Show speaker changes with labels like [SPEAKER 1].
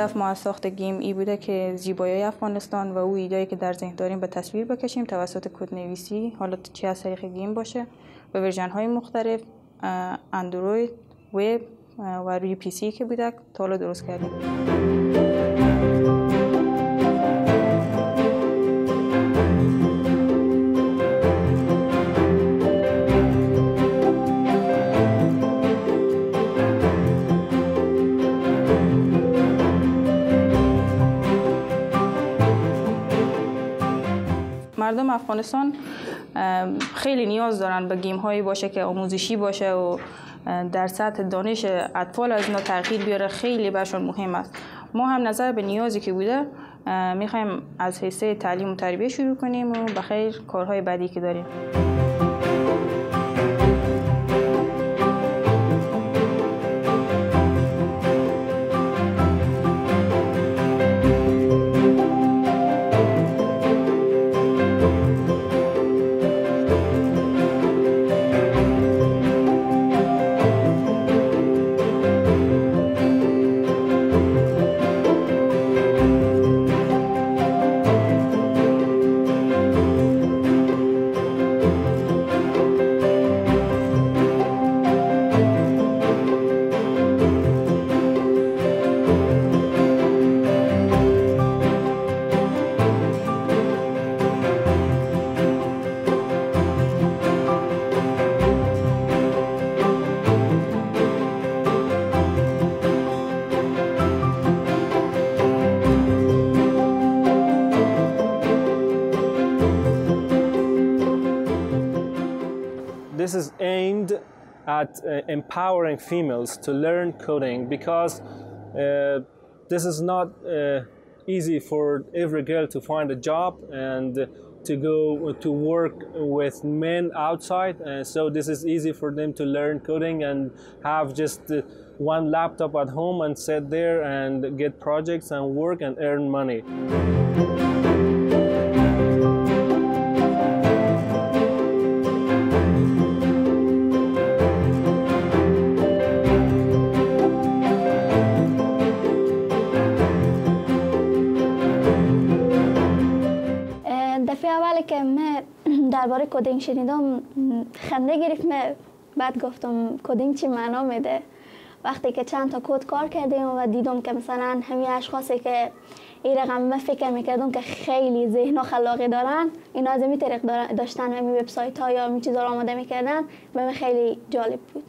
[SPEAKER 1] هدف ما از ساخت game ای بوده که زیبایی افغانستان و او ایده‌هایی که در ذهن داریم به تصویر بکشیم توسط کدنویسی حالا چه از طریق game باشه به version های مختلف اندروید وب و روی PC که بوده تا حالا درست کردیم. مردم افغانستان خیلی نیاز دارن به گیم هایی باشه که آموزشی باشه و در سطح دانش اطفال از اینا تغییر بیاره. خیلی برشون مهم است. ما هم نظر به نیازی که بوده می‌خوایم از حصه تعلیم و تربیه شروع کنیم و بخیر کارهای بعدی که داریم.
[SPEAKER 2] This is aimed at uh, empowering females to learn coding because uh, this is not uh, easy for every girl to find a job and to go to work with men outside and so this is easy for them to learn coding and have just uh, one laptop at home and sit there and get projects and work and earn money.
[SPEAKER 3] اولی که من درباره coding شنیدم خنده گرفت بعد گفتم coding چی معنا میده؟ وقتی که چند تا کد کار کردیم و دیدم که مثلا همین اشخاصی که این رقم من فکر می‌کردم که خیلی ذهن و خلاقی دارن اینا از این طریق داشتن همین وبسایت ها یا همین چیزا رو آماده می‌کردن به من خیلی جالب بود.